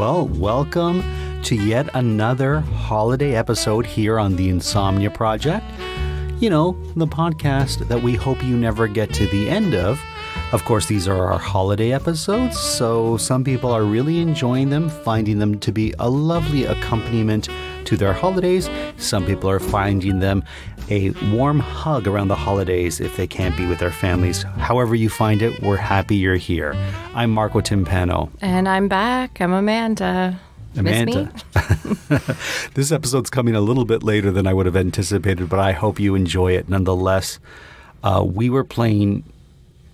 Well, welcome to yet another holiday episode here on the Insomnia Project. You know, the podcast that we hope you never get to the end of. Of course, these are our holiday episodes, so some people are really enjoying them, finding them to be a lovely accompaniment to their holidays. Some people are finding them a warm hug around the holidays if they can't be with their families. However, you find it, we're happy you're here. I'm Marco Timpano. And I'm back. I'm Amanda. Amanda. this episode's coming a little bit later than I would have anticipated, but I hope you enjoy it nonetheless. Uh, we were playing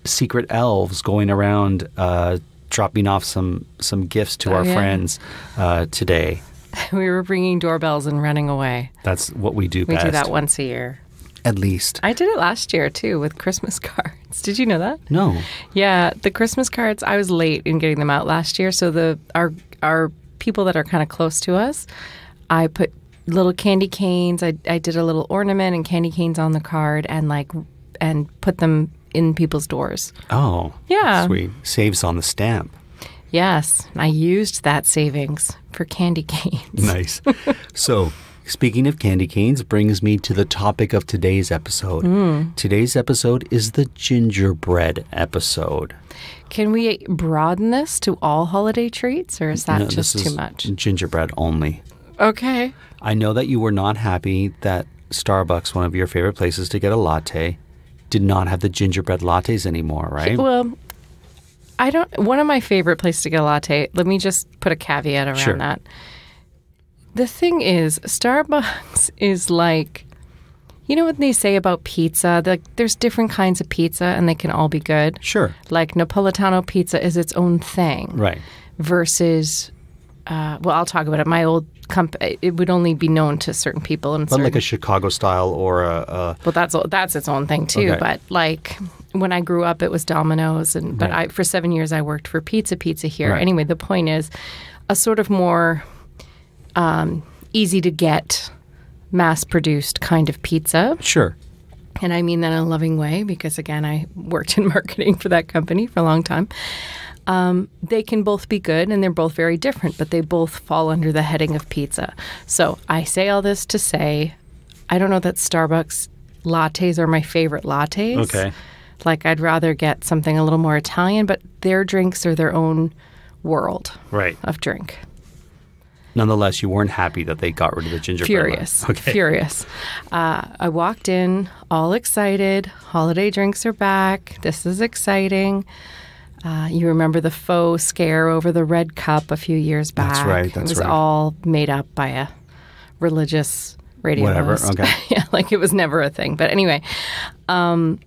secret elves going around uh, dropping off some some gifts to Oh, our yeah. friends uh, today. we were ringing doorbells and running away. That's what we do We best. do that once a year. At least. I did it last year too with Christmas cards. Did you know that? No. Yeah, the Christmas cards. I was late in getting them out last year, so the our our people that are kind of close to us, I put little candy canes. I I did a little ornament and candy canes on the card and like and put them in people's doors. Oh. Yeah. Sweet. Saves on the stamp. Yes, I used that savings for candy canes. Nice. so, speaking of candy canes, brings me to the topic of today's episode. Hmm. Today's episode is the gingerbread episode. Can we broaden this to all holiday treats, or is that No, just too much? Gingerbread only. Okay. I know that you were not happy that Starbucks, one of your favorite places to get a latte, did not have the gingerbread lattes anymore, right? Well, I don't. One of my favorite places to get a latte. Let me just put a caveat around Sure. that. The thing is, Starbucks is like, you know what they say about pizza? Like, there's different kinds of pizza, and they can all be good. Sure. Like Napolitano pizza is its own thing. Right. Versus, uh, well, I'll talk about it. My old company, it would only be known to certain people and But certain like a Chicago style or a, a Well, that's that's its own thing too. Okay. But like when I grew up, it was Domino's, and but Right. I for seven years I worked for Pizza Pizza here. Right. Anyway, the point is, a sort of more um, easy to get, mass produced kind of pizza, sure. and I mean that in a loving way because again, I worked in marketing for that company for a long time. Um, they can both be good and they're both very different, but they both fall under the heading of pizza. So I say all this to say, I don't know that Starbucks lattes are my favorite lattes. Okay. Like I'd rather get something a little more Italian, but their drinks are their own world Right. of drink. Nonetheless, you weren't happy that they got rid of the gingerbread. Furious. latte. Okay. Furious. Uh, I walked in all excited. Holiday drinks are back. This is exciting. Uh, you remember the faux scare over the red cup a few years back. That's right, that's right. it was right. all made up by a religious radio Whatever, host. okay. yeah, like it was never a thing. But anyway, um,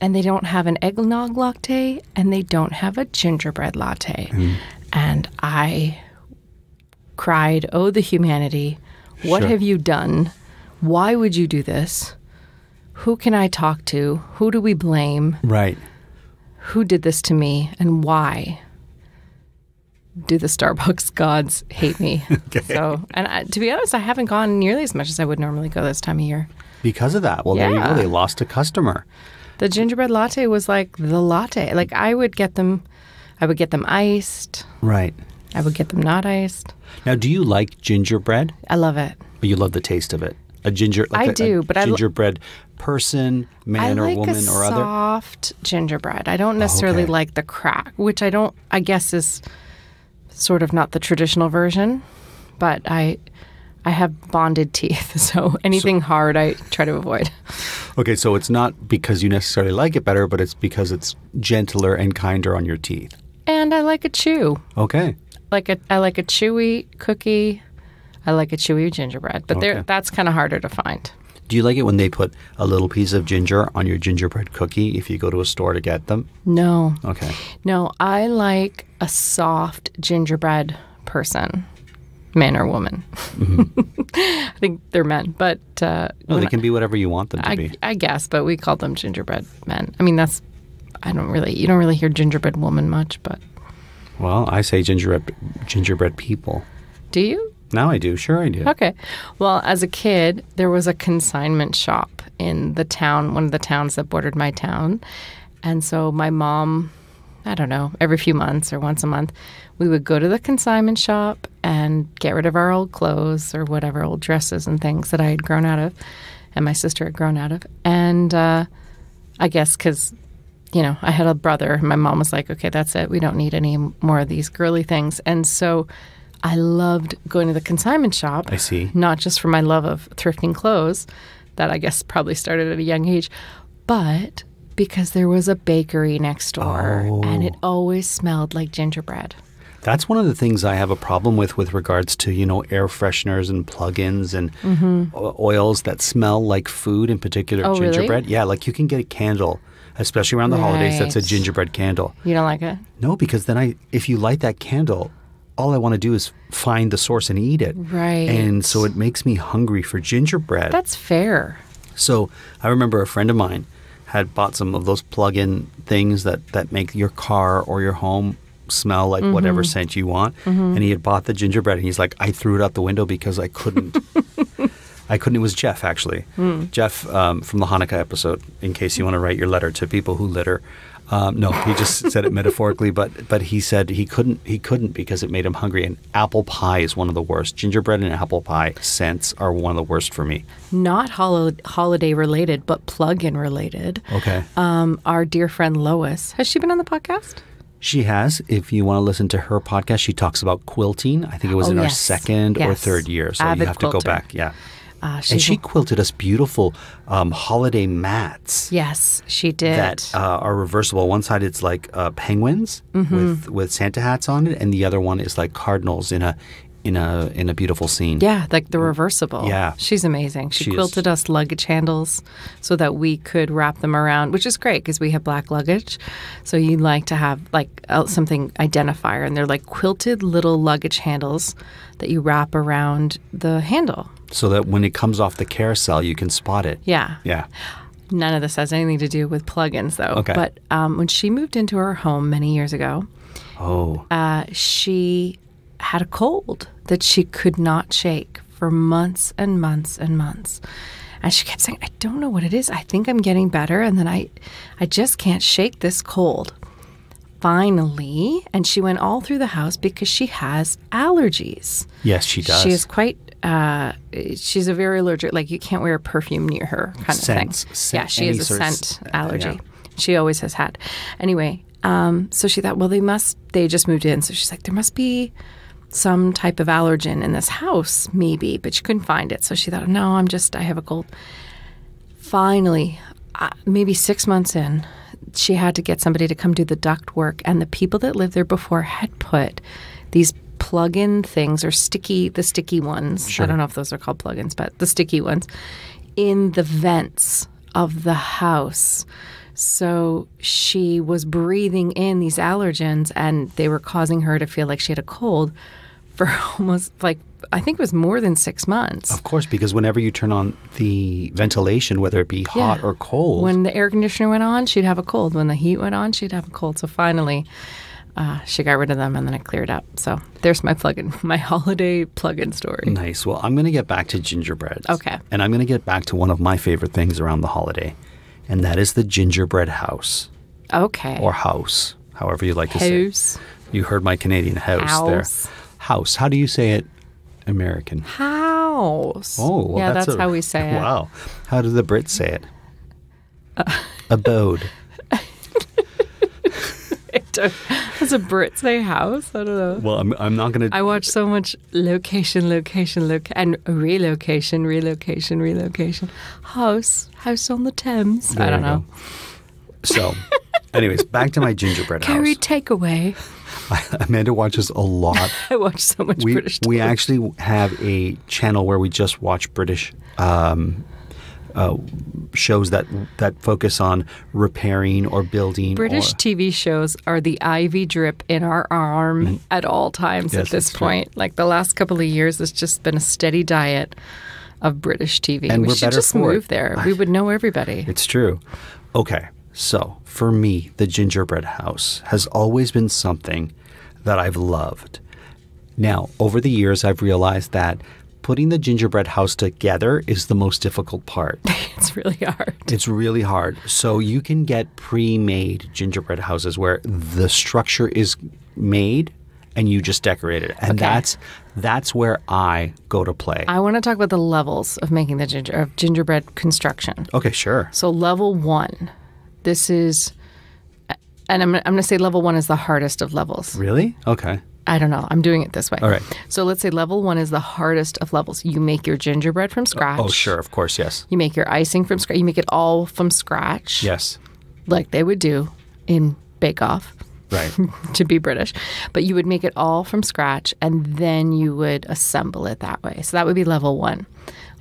and they don't have an eggnog latte and they don't have a gingerbread latte. Mm. And I cried, Oh, the humanity. What Sure. have you done? Why would you do this? Who can I talk to? Who do we blame? Right. Who did this to me and why? Do the Starbucks gods hate me? okay. So, and I, to be honest, I haven't gone nearly as much as I would normally go this time of year. Because of that. Well, there you go. They lost a customer. The gingerbread latte was like the latte. Like I would get them, I would get them iced. Right. I would get them not iced. Now, do you like gingerbread? I love it. You love the taste of it? A ginger, like I a- a do, but I l- gingerbread person, man I or woman a or other. soft gingerbread. I don't oh, necessarily okay. like the crack, which I don't. I guess is sort of not the traditional version, but I I have bonded teeth, so anything hard I try to avoid. Okay, so it's not because you necessarily like it better, but it's because it's gentler and kinder on your teeth. And I like a chew, Okay. like a I like a chewy cookie. I like a chewy gingerbread, but Okay. that's kind of harder to find. Do you like it when they put a little piece of ginger on your gingerbread cookie if you go to a store to get them? No, Okay. no, I like a soft gingerbread person, man or woman. I think they're men, but uh, No, they can be whatever you want them to I, be. I guess, but we call them gingerbread men. I mean, that's I don't really you don't really hear gingerbread woman much, but Well, I say gingerbread gingerbread people. do you? Now I do. Sure, I do. Okay. Well, as a kid, there was a consignment shop in the town, one of the towns that bordered my town. And so my mom I don't know, every few months or once a month, we would go to the consignment shop and get rid of our old clothes or whatever old dresses and things that I had grown out of, and my sister had grown out of. And uh, I guess because you know, I had a brother. My mom was like, okay, that's it. We don't need any more of these girly things. And so I loved going to the consignment shop. I see. Not just for my love of thrifting clothes, that I guess probably started at a young age, but because there was a bakery next door and it always smelled like gingerbread. That's one of the things I have a problem with with regards to, you know, air fresheners and plugins and mm-hmm. o- oils that smell like food, in particular. Oh, really? gingerbread. Yeah, like you can get a candle, especially around the holidays, that's a gingerbread candle. You don't like it? No, because then I, if you light that candle, all I want to do is find the source and eat it. Right. And so it makes me hungry for gingerbread. That's fair. So I remember a friend of mine had bought some of those plug-in things that that make your car or your home smell like whatever Mm-hmm. scent you want. And he had bought the gingerbread, and he's like, I threw it out the window because I couldn't. I couldn't. It was Jeff actually. Hmm. Jeff um, from the Hanukkah episode. In case you want to write your letter to people who litter. Um, no, he just said it metaphorically, but but he said he couldn't he couldn't because it made him hungry. And apple pie is one of the worst. Gingerbread and apple pie scents are one of the worst for me. Not holo- holiday related, but plug in related. Okay. Um, our dear friend Lois, has she been on the podcast? She has. If you want to listen to her podcast, she talks about quilting. I think it was Oh, in our yes. second or third year, so Avid you have to go back. Yeah. Uh, And she quilted us beautiful um, holiday mats yes, she did. that uh, are reversible. One side it's like uh, penguins Mm-hmm. with with Santa hats on it, and the other one is like cardinals in a in a in a beautiful scene. yeah, like the reversible. Yeah. she's amazing. She, She is. quilted us luggage handles so that we could wrap them around, which is great because we have black luggage. So you'd like to have like uh, something identifier, and they're like quilted little luggage handles that you wrap around the handle. So that when it comes off the carousel, you can spot it. Yeah, Yeah. None of this has anything to do with plugins, though. Okay. But um, when she moved into her home many years ago, Oh. uh, she had a cold that she could not shake for months and months and months. And she kept saying, I don't know what it is. I think I'm getting better. And then I, I just can't shake this cold. Finally, and she went all through the house because she has allergies. yes, she does. She is quite. Uh, she's a very allergic. Like you can't wear perfume near her, kind Scents. of thing. Scent- yeah, she has a scent uh, allergy. yeah. She always has had. Anyway, um, so she thought, well, they must. They just moved in, so she's like, there must be some type of allergen in this house, maybe, but she couldn't find it. So she thought, no, I'm just. I have a cold. Finally, uh, maybe six months in, she had to get somebody to come do the duct work, and the people that lived there before had put these plug-in things or sticky, the sticky ones. I don't know if those are called plug-ins, but the sticky ones in the vents of the house. So she was breathing in these allergens, and they were causing her to feel like she had a cold for almost like I think it was more than six months. Of course, because whenever you turn on the ventilation, whether it be hot Yeah. or cold, When the air conditioner went on, she'd have a cold. When the heat went on, she'd have a cold. So finally, uh, she got rid of them and then it cleared up. So there's my plug-in, my holiday plug-in story. Nice. Well, I'm going to get back to gingerbread. Okay. And I'm going to get back to one of my favorite things around the holiday, and that is the gingerbread house Okay. or house, however you like to say. it. House. You heard my Canadian house, House. there. House. How do you say it, American? House. Oh, well, yeah, that's, a- how we say it. Wow. How do the Brits say it? Abode. Does a Brit say house? I don't know. Well, I'm, I'm not going to. I watch so much location, location, loc, and relocation, relocation, relocation. House, house on the Thames. I don't know. So, anyways, back to my gingerbread house. Carry house. takeaway. Amanda watches a lot I watch so much we, British. we actually have a channel where we just watch British um, uh, shows that that focus on repairing or building. British or, TV shows are the IV drip in our arm at all times. Yes, at this that's true. point. Like the last couple of years, it's just been a steady diet of British TV. And we should just for it. move there. We would know everybody. It's true. Okay, so for me, the gingerbread house has always been something that I've loved. Now, over the years, I've realized that putting the gingerbread house together is the most difficult part. It's really hard. It's really hard. So you can get pre-made gingerbread houses where the structure is made and you just decorate it. And Okay. that's that's where I go to play. I want to talk about the levels of making the ginger of gingerbread construction. okay, sure. So level one, this is, and I'm, I'm going to say level one is the hardest of levels. Really? Okay. I don't know. I'm doing it this way. All right. So let's say level one is the hardest of levels. You make your gingerbread from oh, oh, scratch. Oh, sure. Of course, yes. You make your icing from scratch. You make it all from scratch. Yes. Like they would do in Bake Off. Right. to be British, but you would make it all from scratch and then you would assemble it that way. So that would be level one.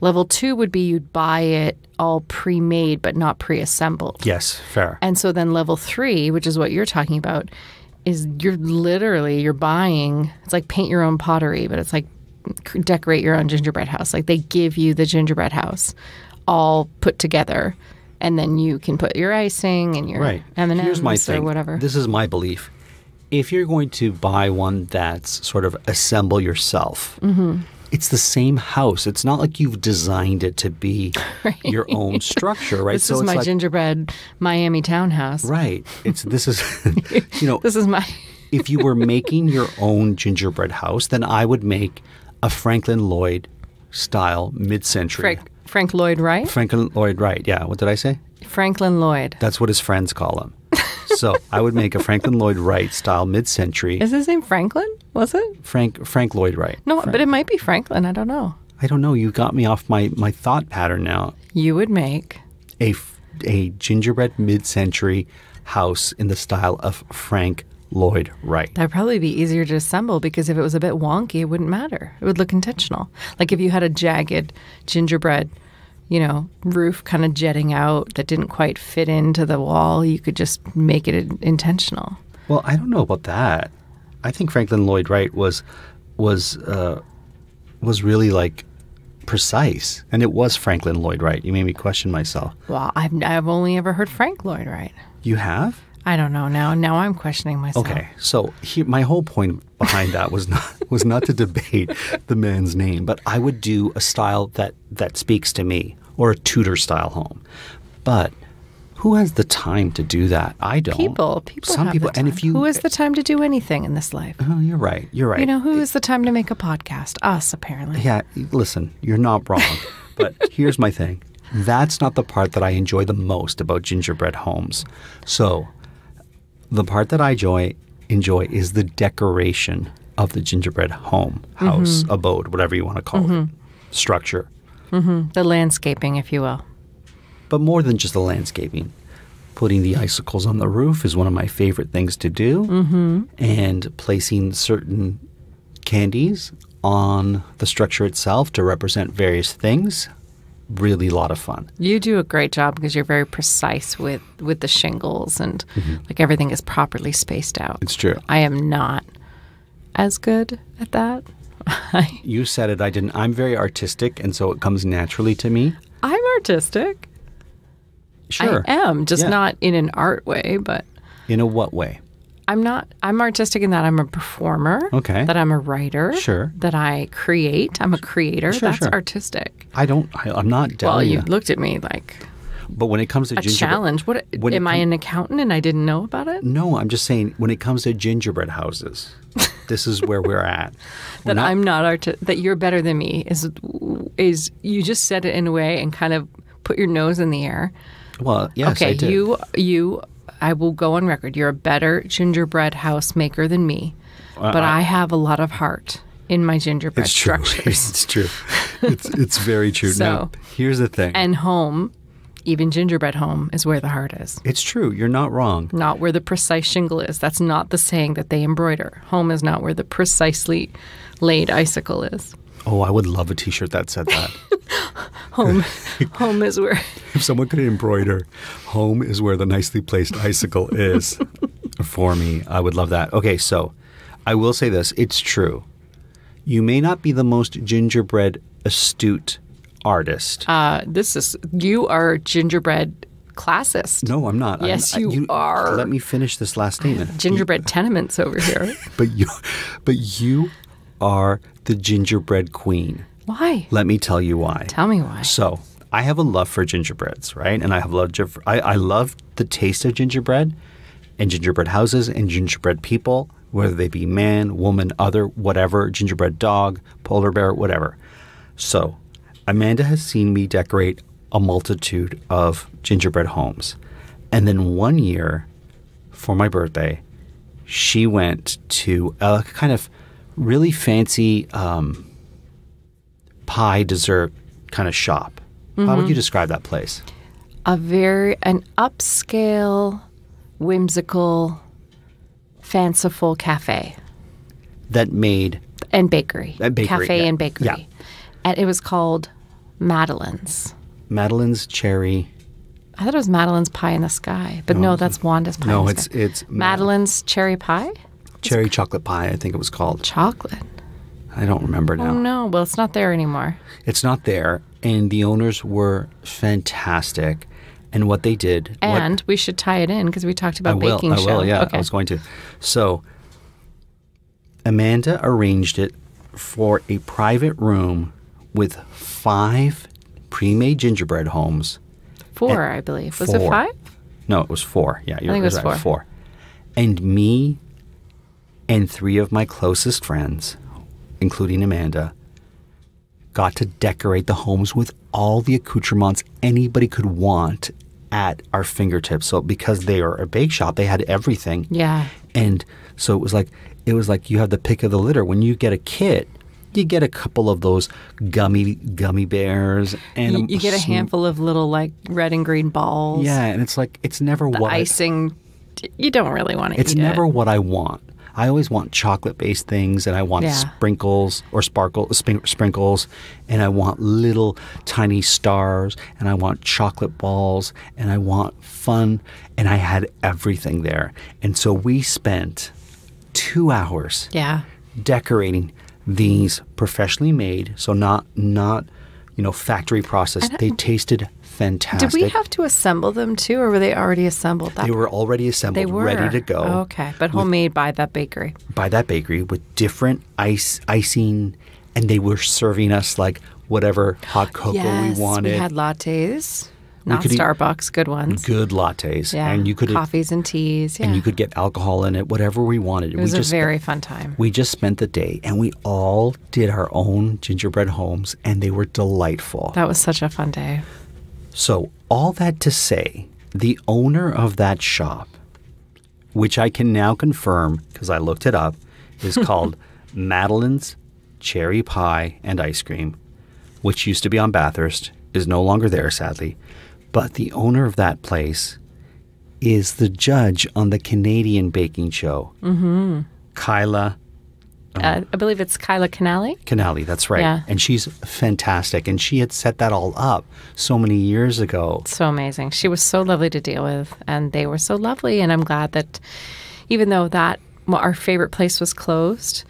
Level two would be you'd buy it all pre made but not pre assembled. yes, fair. And so then level three, which is what you're talking about, is you're literally you're buying it's like paint your own pottery, but it's like decorate your own gingerbread house. Like they give you the gingerbread house all put together. And then you can put your icing and your Right. M&Ms Here's my or thing. whatever. This is my belief. If you're going to buy one that's sort of assemble yourself, Mm-hmm. it's the same house. It's not like you've designed it to be your own structure, right? This is my like, gingerbread Miami townhouse. right. It's this is you know This is my if you were making your own gingerbread house, then I would make a Franklin Lloyd style mid-century. Frank, Frank Lloyd Wright. Franklin Lloyd Wright. Yeah. What did I say? Franklin Lloyd. That's what his friends call him. so I would make a Franklin Lloyd Wright style mid-century. Is his name Franklin? Was it? Frank Frank Lloyd Wright. No, but it might be Franklin. I don't know. I don't know. You got me off my, my thought pattern now. You would make a, a gingerbread mid-century house in the style of Frank Lloyd Wright. that'd probably be easier to assemble because if it was a bit wonky, it wouldn't matter. It would look intentional. Like if you had a jagged gingerbread, you know, roof kind of jetting out that didn't quite fit into the wall, you could just make it intentional. Well, I don't know about that. I think Franklin Lloyd Wright was was uh, was really like precise, and it was Franklin Lloyd Wright. You made me question myself. Well, I've I've only ever heard Frank Lloyd Wright. You have? I don't know now. Now I'm questioning myself. Okay, so he, my whole point behind that was not was not to debate the man's name, but I would do a style that that speaks to me, or a Tudor style home. But who has the time to do that? I don't. People, people, Some people, and if you, who has the time to do anything in this life? oh, you're right. You're right. You know, who has the time to make a podcast? Us, apparently. Yeah, listen, you're not wrong. but here's my thing. That's not the part that I enjoy the most about gingerbread homes. So, the part that I enjoy enjoy is the decoration of the gingerbread home, house, mm-hmm. abode, whatever you want to call it, mm-hmm. structure. Mm-hmm. The landscaping, if you will. But more than just the landscaping. Putting the icicles on the roof is one of my favorite things to do. Mm-hmm. And placing certain candies on the structure itself to represent various things. Really a lot of fun. You do a great job because you're very precise with with the shingles and mm-hmm. like everything is properly spaced out. It's true. I am not as good at that. You said it, I didn't. I'm very artistic, and so it comes naturally to me. I'm artistic. Sure. I am, just Yeah. not in an art way, but In a what way? I'm not I'm artistic in that I'm a performer. Okay. That I'm a writer. Sure. That I create. I'm a creator. Sure, That's sure. artistic. I don't. I, I'm not Well, you looked at me like But when it comes to a gingerbread, challenge. What it am I an accountant and I didn't know about it? No, I'm just saying when it comes to gingerbread houses, this is where we're at. We're that not- I'm not art that you're better than me is is you just said it in a way and kind of put your nose in the air. Well, yes, I okay, you you I will go on record. You're a better gingerbread house maker than me, but I, have a lot of heart in my gingerbread It's true. it's true. It's it's very true. now, So- here's the thing. and home. Even gingerbread home is where the heart is, it's true. You're not wrong. not where the precise shingle is. That's not the saying that they embroider. Home is not where the precisely laid icicle is. Oh, I would love a T-shirt that said that. Home, home is where if someone could embroider, "Home is where the nicely placed icicle is," for me, I would love that. Okay, so I will say this: it's true. You may not be the most gingerbread astute artist. Uh, this is you are gingerbread classist. no, I'm not. I'm- Yes, I- you are. Let me finish this last statement. Gingerbread tenements over here. But you, but you are the gingerbread queen. Why? Let me tell you why. Tell me why. So I have a love for gingerbreads, right? And I have loved. I, I love the taste of gingerbread, and gingerbread houses and gingerbread people, whether they be man, woman, other, whatever, gingerbread dog, polar bear, whatever. So Amanda has seen me decorate a multitude of gingerbread homes, and then one year, for my birthday, she went to a kind of really fancy um, pie dessert kind of shop. How would you describe that place? a very an upscale, whimsical, fanciful cafe That made and bakery. And bakery, cafe yeah. and bakery. Yeah. And it was called Madeline's. Madeline's cherry. I thought it was Madeline's Pie in the Sky, but no, that's Wanda's Pie. No, it's it's Madeline's cherry pie, cherry chocolate pie. I think it was called. chocolate. I don't remember oh, now. Oh no, well it's not there anymore. It's not there, and the owners were fantastic. And what they did, what- And we should tie it in because we talked I about will, baking I show. will, yeah, Okay. I was going to. So Amanda arranged it for a private room with five pre-made gingerbread homes. Four, I believe. Was it five? No, it was four. Yeah, you're think it was right, four. Four. And me and three of my closest friends, including Amanda, got to decorate the homes with all the accoutrements anybody could want at our fingertips. So because they are a bake shop, they had everything. Yeah. And so it was like it was like you have the pick of the litter. When you get a kit, you get a couple of those gummy gummy bears and You, you get a handful of little like red and green balls. Yeah, and it's like it's never The what I- icing. You don't really want to It's never it. what I want. I always want chocolate-based things, and I want Yeah. sprinkles or sparkle sprinkles, and I want little tiny stars, and I want chocolate balls, and I want fun, and I had everything there. And so we spent two hours Yeah. decorating these professionally made, so not not you know factory processed. They tasted fantastic. Did we have to assemble them too, or were they already assembled? That They were already assembled, They were ready to go. Okay, but homemade by that bakery. by that bakery with different ice icing, and they were serving us like whatever hot cocoa yes, we wanted. we had lattes, Not Starbucks, good ones. good lattes, Yeah, and you could coffees and teas. Yeah, and you could get alcohol in it, whatever we wanted. It was we a just very fun time. we just spent the day, and we all did our own gingerbread homes, and they were delightful. That was such a fun day. So, all that to say, the owner of that shop, which I can now confirm because I looked it up, is called Madeline's Cherry Pie and Ice Cream, which used to be on Bathurst, is no longer there, sadly. But the owner of that place is the judge on the Canadian baking show, mm-hmm. Kyla Uh, I believe it's Kyla Kennaley. Kennaley, that's right. Yeah. And she's fantastic. And she had set that all up so many years ago. So amazing. She was so lovely to deal with, and they were so lovely. And I'm glad that even though that our favorite place was closed,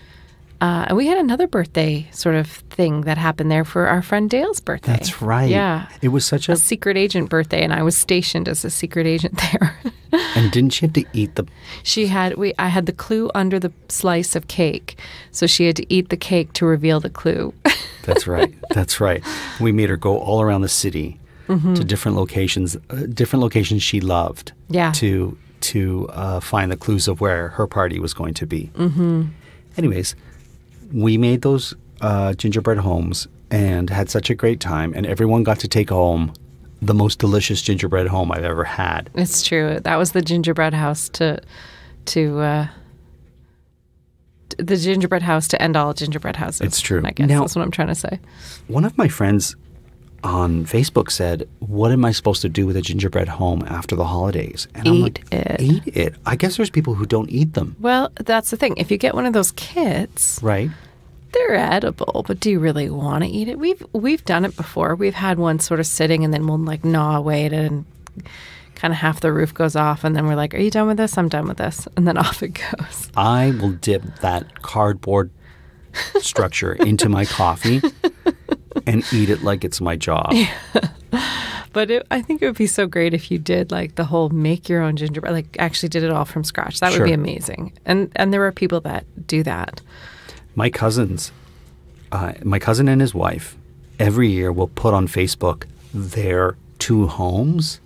uh, and we had another birthday sort of thing that happened there for our friend Dale's birthday. That's right. Yeah. It was such a A secret agent birthday, and I was stationed as a secret agent there. And didn't she have to eat the? she had we I had the clue under the slice of cake, so she had to eat the cake to reveal the clue. That's right. That's right. We made her go all around the city to different locations, uh, different locations she loved. Yeah. To to uh, find the clues of where her party was going to be. Mm-hmm. Anyways, we made those uh, gingerbread homes and had such a great time, and everyone got to take home the most delicious gingerbread home I've ever had. It's true. That was the gingerbread house to to uh the gingerbread house to end all gingerbread houses. It's true. I guess Now- that's what I'm trying to say. One of my friends on Facebook said, "What am I supposed to do with a gingerbread home after the holidays?" And I'm Eat like, it. "Eat it." I guess there's people who don't eat them, Well, that's the thing. If you get one of those kits, right? they're edible, but do you really want to eat it? We've we've done it before. We've had one sort of sitting and then we'll like gnaw away at it and kind of half the roof goes off and then we're like, "Are you done with this? I'm done with this." And then off it goes. I will dip that cardboard structure into my coffee and eat it like it's my job. But it, I think it would be so great if you did like the whole make your own gingerbread, like actually did it all from scratch. That Sure. would be amazing. And and there are people that do that. My cousins uh, my cousin and his wife every year will put on Facebook their two homes,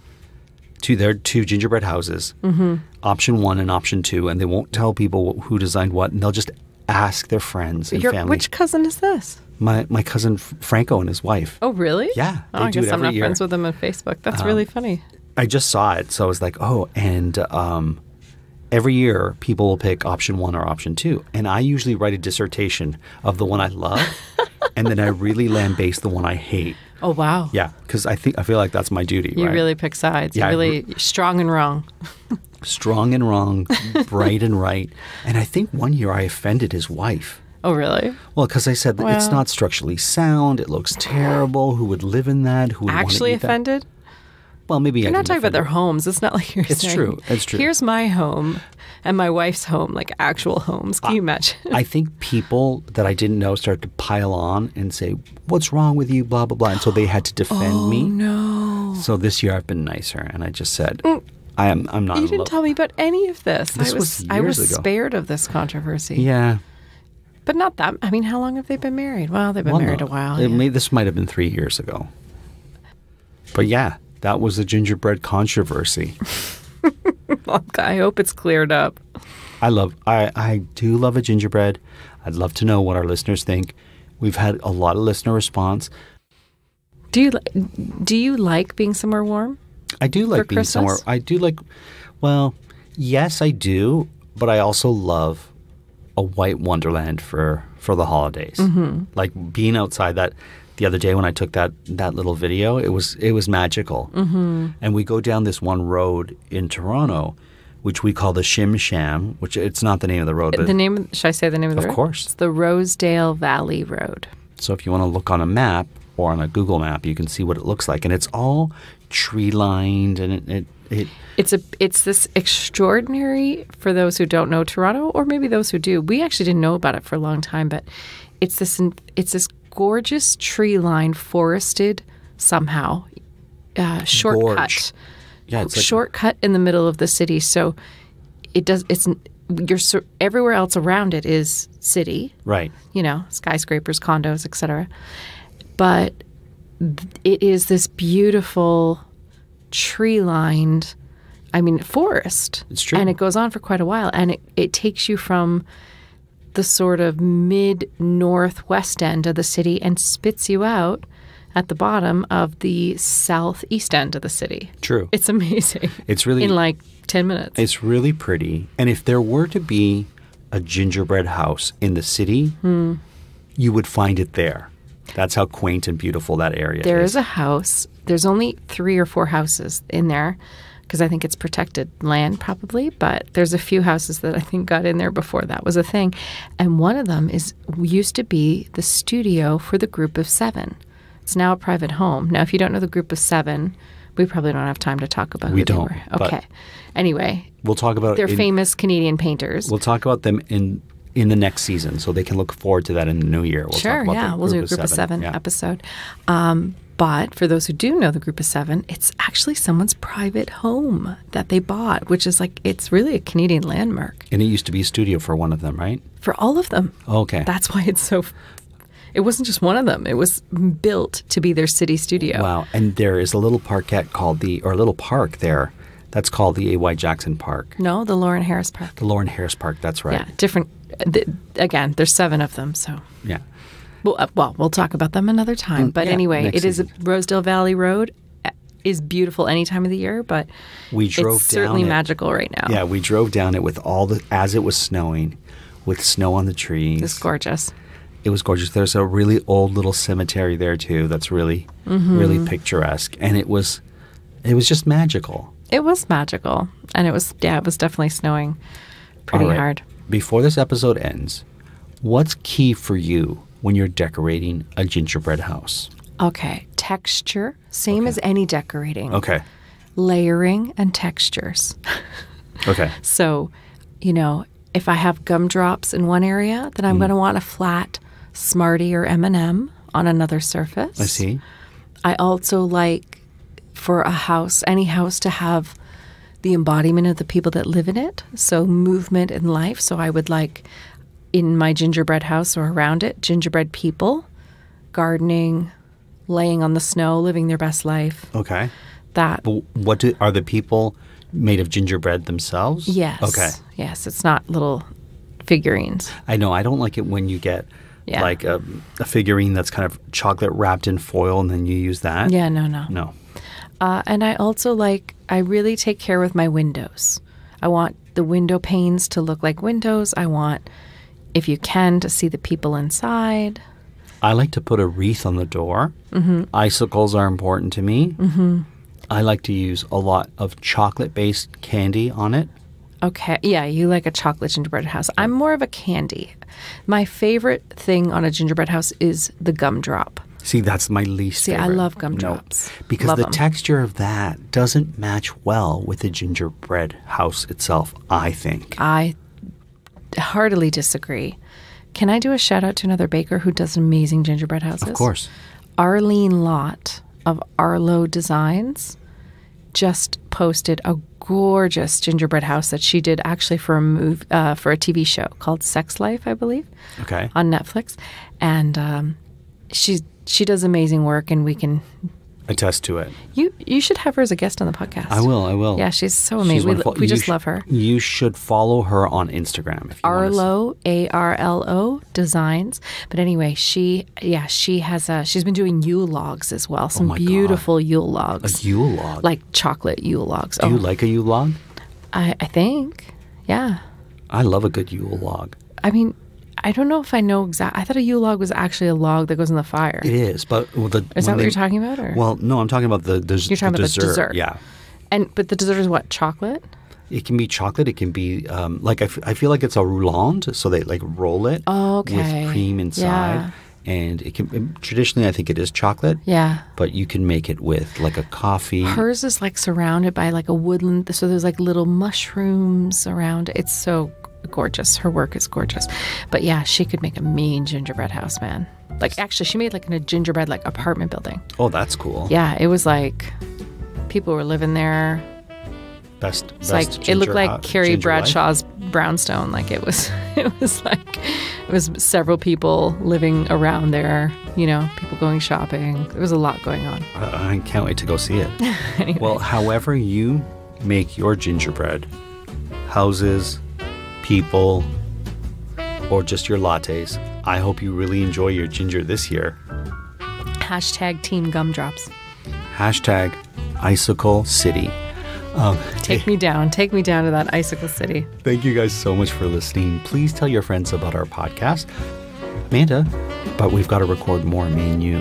to their two gingerbread houses, Mm-hmm. option one and option two, and they won't tell people who designed what, and they'll just ask their friends and Your, family. which cousin is this? My my cousin Franco and his wife. Oh, really? Yeah, Oh, I do guess I'm not year. Um, friends with them on Facebook. That's really funny. I just saw it, so I was like, oh, and um, every year people will pick option one or option two, and I usually write a dissertation of the one I love, and then I really lambaste the one I hate. Oh, wow. Yeah, because I think I feel like that's my duty. You right? really pick sides. Yeah, You're really strong and wrong. strong and wrong, bright and right, and I think one year I offended his wife. Oh, really? Well, because I said that it's not structurally sound. It looks terrible. Who would live in that? Who would Actually eat that? offended? Well, maybe You're I not talking about their homes. It's not like you're It's saying, true. It's true. Here's my home and my wife's home, like actual homes. Can you imagine? I think people that I didn't know started to pile on and say, "What's wrong with you?" Blah blah blah, and so they had to defend oh, me. Oh, no. So this year I've been nicer, and I just said, mm. "I am. I'm not." You didn't tell me about any of this. This I was, was I was ago. spared of this controversy. Yeah, But not that. I mean, how long have they been married? Well, they've been Well, married no, a while. Yeah. may, this might have been three years ago. But yeah, that was the gingerbread controversy. I hope it's cleared up. I love. I I do love a gingerbread. I'd love to know what our listeners think. We've had a lot of listener response. Do you do you like being somewhere warm? I do like being somewhere. Christmas? I do like. Well, yes, I do, but I also love a white wonderland for for the holidays. Mm-hmm. Like being outside. That the other day when I took that that little video, it was it was magical. Mm-hmm. And we go down this one road in Toronto, which we call the Shim Sham. Which it's not the name of the road, but The name? Should I say the name of the Of road? course. It's the Rosedale Valley Road. So if you want to look on a map or on a Google map, you can see what it looks like, and it's all tree lined, and it, it, it It's a it's this extraordinary for those who don't know Toronto or maybe those who do. We actually didn't know about it for a long time, but it's this it's this gorgeous tree line forested somehow uh, shortcut Gorge. yeah, it's like shortcut in the middle of the city. So it does it's you're everywhere else around it is city, right. you know, skyscrapers, condos, etc. But it is this beautiful tree lined, I mean, forest. It's true. And it goes on for quite a while. And it, it takes you from the sort of mid northwest end of the city and spits you out at the bottom of the southeast end of the city. True. It's amazing. It's really in like 10 minutes. it's really pretty. And if there were to be a gingerbread house in the city, Hmm. you would find it there. That's how quaint and beautiful that area is There is. is a house. There's only three or four houses in there because I think it's protected land, probably. But there's a few houses that I think got in there before that was a thing. And one of them is used to be the studio for the group of seven. It's now a private home. Now, if you don't know the group of seven, we probably don't have time to talk about We don't. Okay. Anyway, we'll talk about they're in- famous Canadian painters. We'll talk about them in in the next season, so they can look forward to that in the new year. We'll sure, talk about yeah, the we'll do a group of seven Yeah. episode. Um, but for those who do know the group of seven, it's actually someone's private home that they bought, which is like it's really a Canadian landmark And it used to be a studio for one of them, right? for all of them. Okay. That's why it's so. It wasn't just one of them; it was built to be their city studio. Wow. And there is a little parkette called the, or a little park there that's called the A.Y. Jackson Park. No, the Lawren Harris Park. The Lawren Harris Park, that's right. Yeah, different. Th- again, there's seven of them, so Yeah. Well, uh, well, we'll talk about them another time. But Mm, yeah, anyway, it is season. Rosedale Valley Road uh, is beautiful any time of the year, but We drove it's certainly it. magical right now. Yeah, we drove down it with all the, as it was snowing, with snow on the trees. It's gorgeous. It was gorgeous. There's a really old little cemetery there too that's really, Mm-hmm. really picturesque. And it was, it was just magical. It was magical, and it was yeah, it was definitely snowing pretty right. hard. Before this episode ends, what's key for you when you're decorating a gingerbread house? Okay, texture, same as any decorating. Okay. Layering and textures. Okay. So, you know, if I have gumdrops in one area, then I'm Mm. going to want a flat Smartie or M&M on another surface. I see. I also like for a house, any house to have the embodiment of the people that live in it. So movement and life. So I would like in my gingerbread house or around it, gingerbread people, gardening, laying on the snow, living their best life. Okay. That But what do, are the people made of gingerbread themselves? yes, Okay. yes, it's not little figurines. I know. I don't like it when you get Yeah. like a, a figurine that's kind of chocolate wrapped in foil and then you use that. Yeah, no, no. No. Uh, and I also like, I really take care with my windows. I want the window panes to look like windows. I want, if you can, to see the people inside. I like to put a wreath on the door. Mm-hmm. Icicles are important to me. Mm-hmm. I like to use a lot of chocolate based candy on it. Okay. Yeah, you like a chocolate gingerbread house. I'm more of a candy. My favorite thing on a gingerbread house is the gumdrop. See, that's my least See, I favorite. love No, gumdrops. because Love the 'em. texture of that doesn't match well with the gingerbread house itself, I think. I heartily disagree. Can I do a shout out to another baker who does amazing gingerbread houses? Of course. Arlene Lott of Arlo Designs just posted a gorgeous gingerbread house that she did actually for a move uh, for a TV show called Sex Life, I believe, Okay. on Netflix, and um, she she does amazing work, and we can Attest to it. you you should have her as a guest on the podcast. I will. I will. Yeah, she's so She's amazing. we wonderful. we You just love her. You should follow her on Instagram if Arlo A R L O Designs. But anyway, she yeah she has a she's been doing Yule logs as well. Oh Some Oh my God. beautiful Yule logs, A Yule log. like chocolate Yule logs. Do oh, you like a Yule log? I I think yeah. I love a good Yule log. I mean, I don't know if I know exact. I thought a Yule log was actually a log that goes in the fire. It is, but well, the Is that what they- you're talking about? Or? Well, no, I'm talking about the, the You're talking the about the dessert. Yeah, and but the dessert is what chocolate. it can be chocolate. It can be um, like I, f- I feel like it's a roulade, so they like roll it Oh, okay. with cream inside, and it can traditionally I think it is chocolate. Yeah. but you can make it with like a coffee. Hers is like surrounded by like a woodland, so there's like little mushrooms around. It's so gorgeous. Her work is gorgeous. But yeah, she could make a mean gingerbread house, man. Like actually, she made like in a gingerbread like apartment building. oh, that's cool. Yeah, it was like people were living there. best. Best like it looked like hou- Carrie ginger life. Bradshaw's brownstone. Like it was, it was like it was several people living around there. You know, people going shopping. There was a lot going on. I, I can't wait to go see it. Anyway. Well, however you make your gingerbread, houses, people, or just your lattes, I hope you really enjoy your ginger this year. Hashtag Team Gumdrops. Hashtag Icicle City. Um, Take me down. Take me down to that icicle city. thank you guys so much for listening. Please tell your friends about our podcast. Amanda, but we've got to record more, me and you.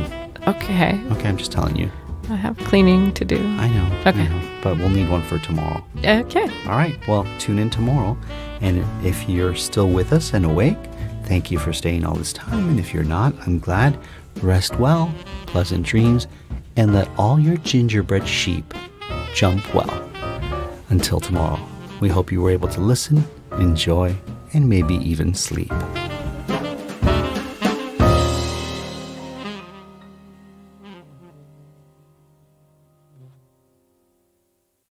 Okay. Okay, I'm just telling you. I have cleaning to do. I know. Okay. I know, but we'll need one for tomorrow. Okay. All right. Well, tune in tomorrow. And if you're still with us and awake, thank you for staying all this time. And if you're not, I'm glad. Rest well, pleasant dreams, and let all your gingerbread sheep jump well. Until tomorrow, we hope you were able to listen, enjoy, and maybe even sleep.